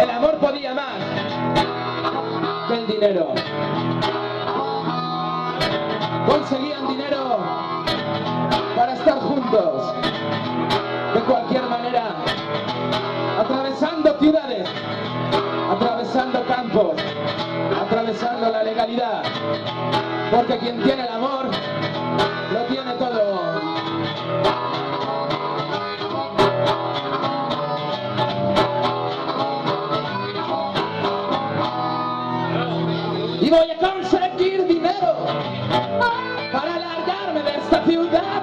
El amor podía más que el dinero. Conseguían dinero para estar juntos. De cualquier manera, atravesando ciudades, atravesando campos, atravesando la legalidad. Porque quien tiene el para largarme de esta ciudad.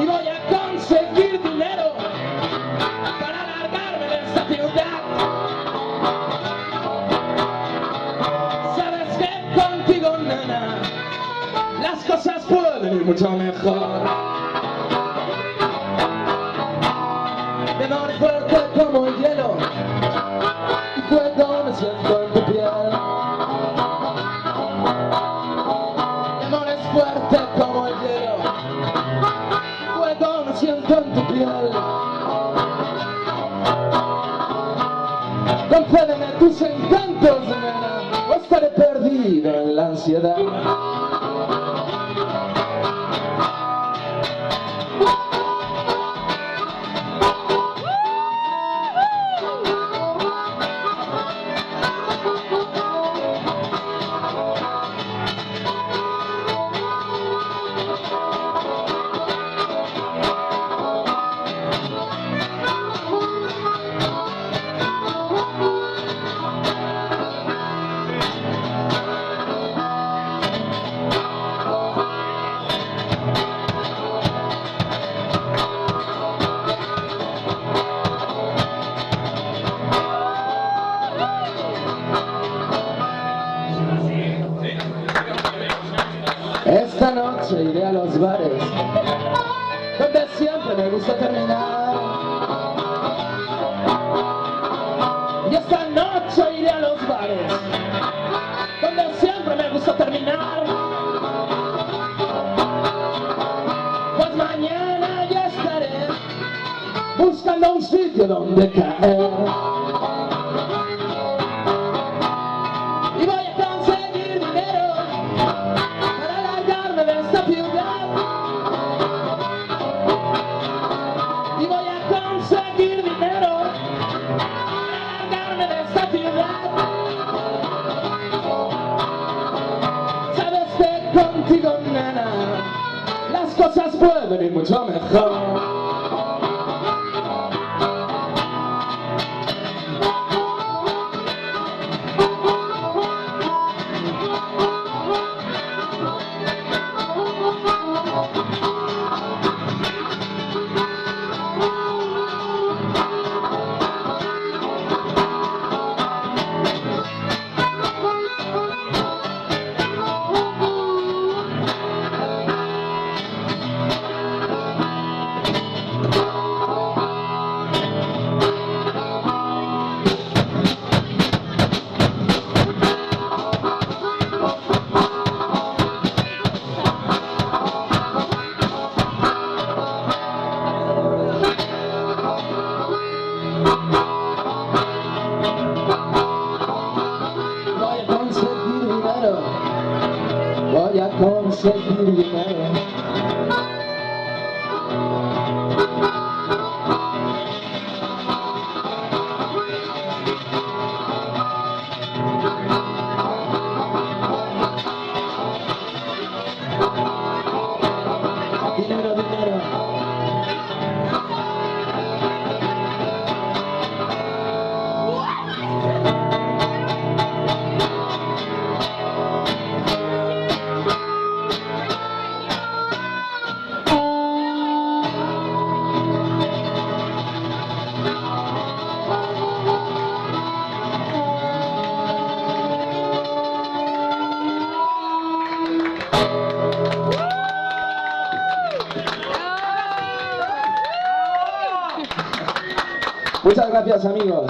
Y voy a conseguir dinero para largarme de esta ciudad. Sabes que contigo, nena, las cosas pueden ir mucho mejor. En la ansiedad. Esta noche iré a los bares donde siempre me gusta terminar. Y esta noche iré a los bares donde siempre me gusta terminar. Pues mañana ya estaré buscando un sitio donde caer. Contigo, nena, las cosas pueden ir mucho mejor. Conseguir dinero. Dinero, dinero. Muchas gracias amigos.